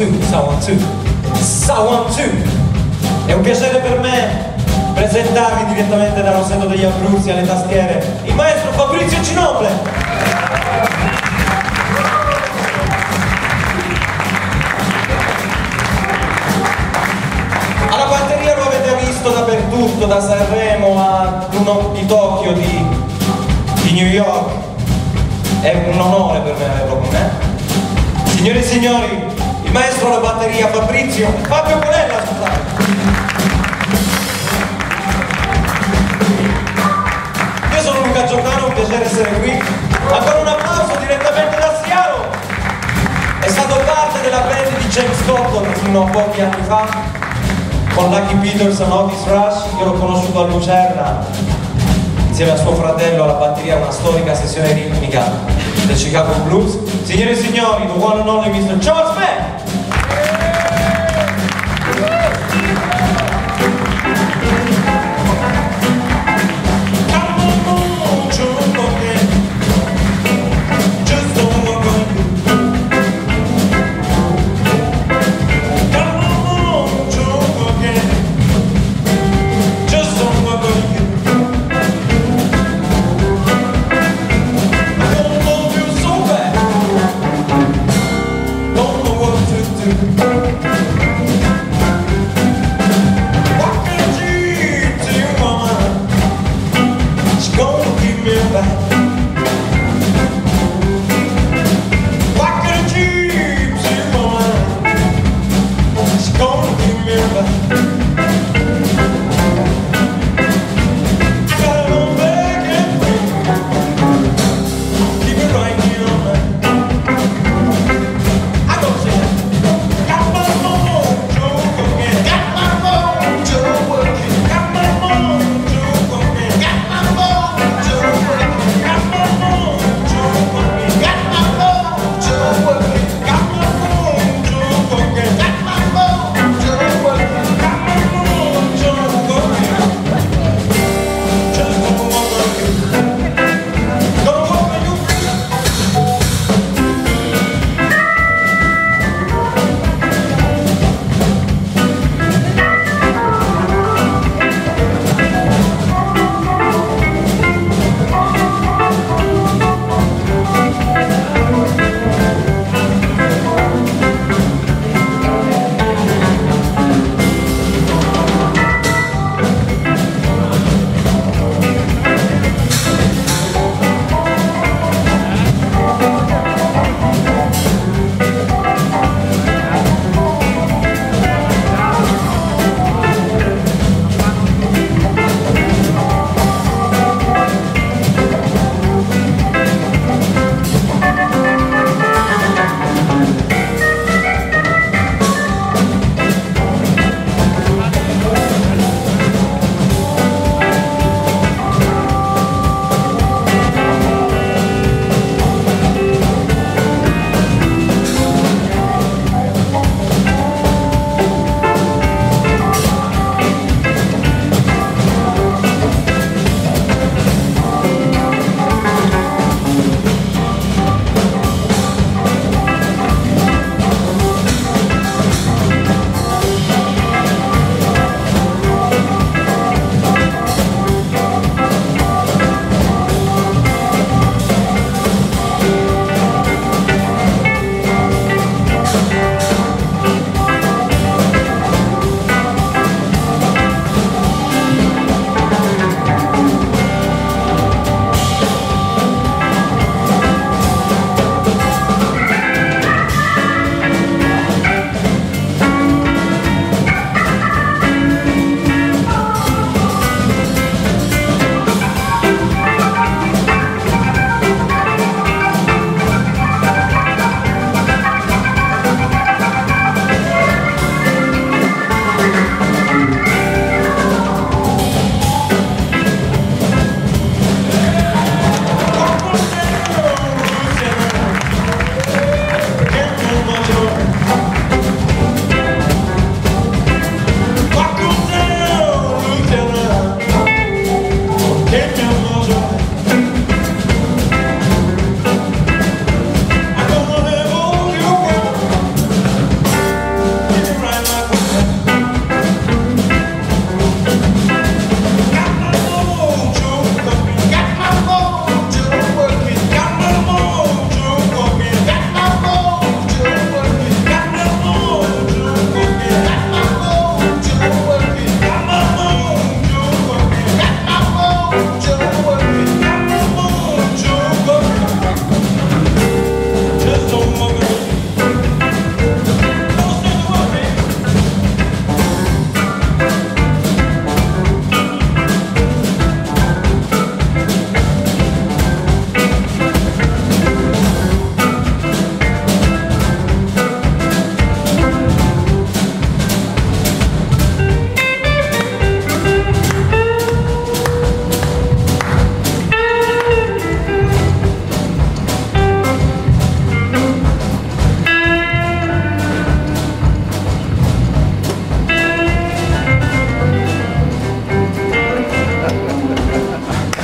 two, sa one two, sa one two. È un piacere per me presentarvi direttamente da Rosetto degli Abruzzi alle tastiere il maestro Fabrizio Cinoble. Alla batteria lo avete visto dappertutto, da Sanremo a di Tokyo, di, di New York. È un onore per me averlo con me. Signore e signori, il maestro alla batteria Fabrizio Fabio Bonella scusate Luca Giordano un piacere essere qui. Ancora un applauso direttamente da Seattle. È stato parte della band di James Cotton fino a pochi anni fa con Lucky Peterson, Otis Rush. Io l'ho conosciuto a Lucerna insieme a suo fratello alla batteria una storica sessione ritmica del Chicago Blues. Signore e signori, the one and only Mr. Charles Mann